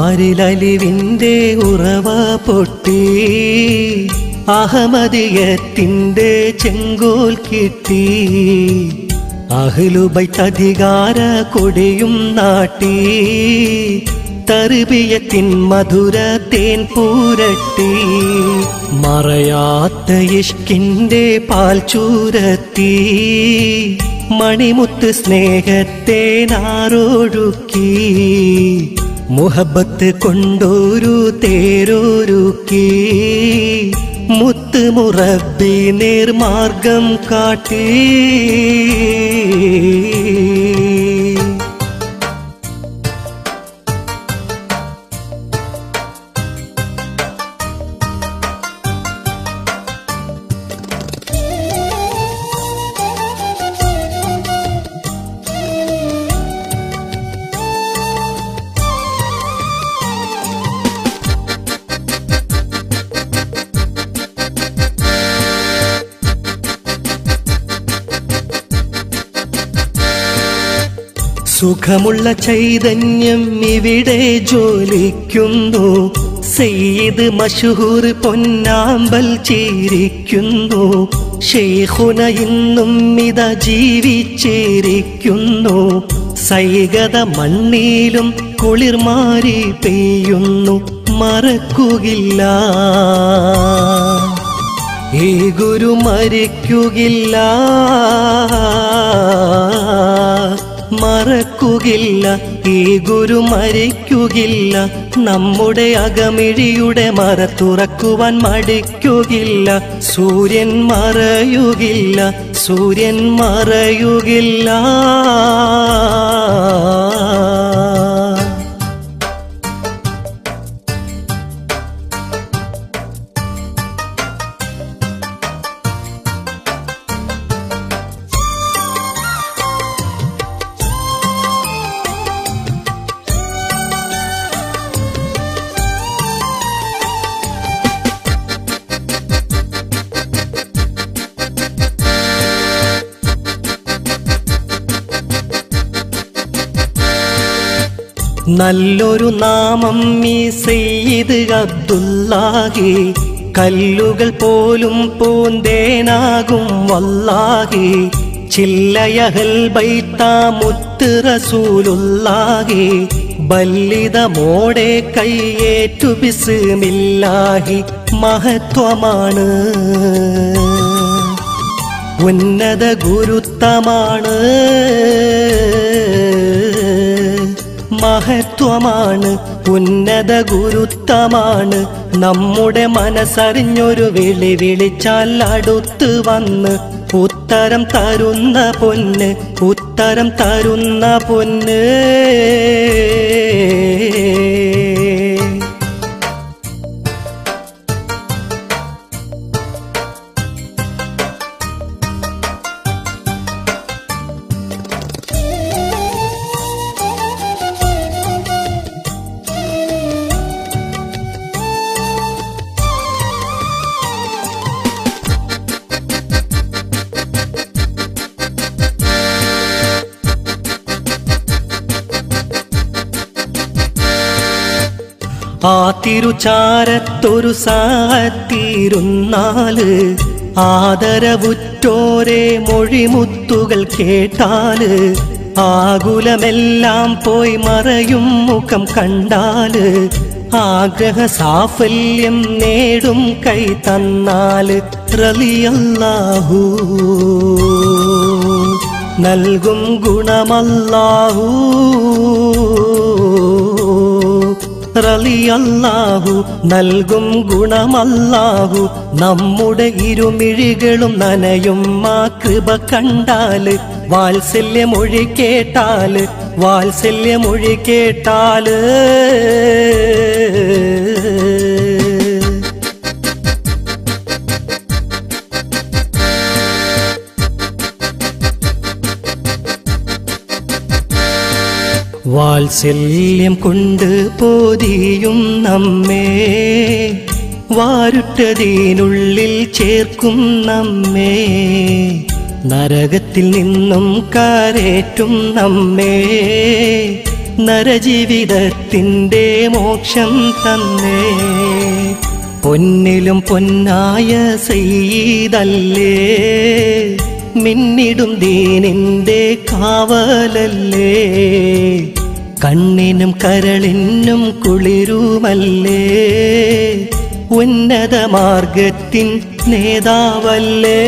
അകതാരിലലിവിന്റെ ഉറവ പൊട്ടി അഹമദിയത്തിന്റെ ചെങ്കോൽ കിട്ടി അഹ്ലുബൈത്തധികാര കൊടിയും നാട്ടി തർബിയത്തിൻ മധുര തേൻ പൂരട്ടി മറയാത്ത ഇഷ്കിന്റെ പാൽ ചൂരത്തി മണിമുത്ത് സ്നേഹത്തെ നാറൊഴുക്കി മുഹബത്ത് കൊണ്ടൊരു തേരൊരുക്കി. മുത്ത് മുറബി നേർമാർഗം കാട്ടി. സുഖമുള്ള ചൈതന്യം ഇവിടെ ജോലിക്കുന്നു സെയ്ത് മഷൂർ പൊന്നാമ്പൽ ചീരിക്കുന്നു. ഷെയ്ഖുന ഇന്നും ഇത ജീവിച്ചിരിക്കുന്നു. സൈകത മണ്ണിലും കുളിർമാരി പെയ്യുന്നു. മറക്കുകില്ല. ഈ ഗുരു മരിക്കുകില്ല. മറക്കുകില്ല ഈ ഗുരു മരിക്കുകില്ല നമ്മുടെ അകമിഴിയുടെ മറ തുറക്കുവാൻ മടിക്കുകില്ല. സൂര്യൻ മറയുകില്ല സൂര്യൻ മറയുകില്ല. നല്ലൊരു നാമം ഈ സെയ്ത് അബ്ദുല്ലാഹി. കല്ലുകൾ പോലും പൂന്തേനാകും വല്ലാഹി. ചില്ലയഹൽ ബൈത്ത മുത്ത് റസൂലുല്ലാഹി. ബല്ലിതമോടെ കയ്യേറ്റു ബിസ്മില്ലാഹി. മഹത്വമാണ്. ഉന്നത ഗുരുത്തമാണ്. മഹത്വമാണ് ഉന്നത ഗുരുത്തമാണ് നമ്മുടെ മനസ്സറിഞ്ഞൊരു വിളി വിളിച്ചാൽ അടുത്ത് വന്ന് ഉത്തരം തരുന്ന പൊന്ന് ഉത്തരം തരുന്ന പൊന്ന്. ആ തിരുചാരത്തൊരു സാത്തിരുന്നാൽ ആദരവുറ്റോരെ മൊഴിമുത്തുകൾ കേട്ടാൽ ആകുലമെല്ലാം പോയി മറയും മുഖം കണ്ടാൽ ആഗ്രഹ സാഫല്യം നേടും കൈ തന്നാൽ റലിയല്ലാഹൂ നൽകും ഗുണമല്ലാഹൂ. റളിയല്ലാഹു നൽകും ഗുണമല്ലാഹു. നമ്മുടെ ഇരുമിഴികളും നനയും ആ കൃപ കണ്ടാൽ വാത്സല്യമൊഴി കേട്ടാൽ വാത്സല്യമൊഴി കേട്ടാൽ. വാത്സല്യം കൊണ്ട് പോതിയും നമ്മേ. വാരുട്ടതിനുള്ളിൽ ചേർക്കും നമ്മേ. നരകത്തിൽ നിന്നും കാരേറ്റും നമ്മേ. നരജീവിതത്തിന്റെ മോക്ഷം തന്നേ. പൊന്നിലും പൊന്നായ സെയ്തല്ലേ മിന്നിടും ദീനിന്റെ കാവലല്ലേ. കണ്ണിനും കരളിനും കുളിരുമല്ലേ? ഉന്നത മാർഗത്തിൻ നേതാവല്ലേ?